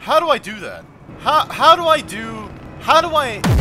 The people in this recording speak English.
How do I do that? How, how do I do... How do I...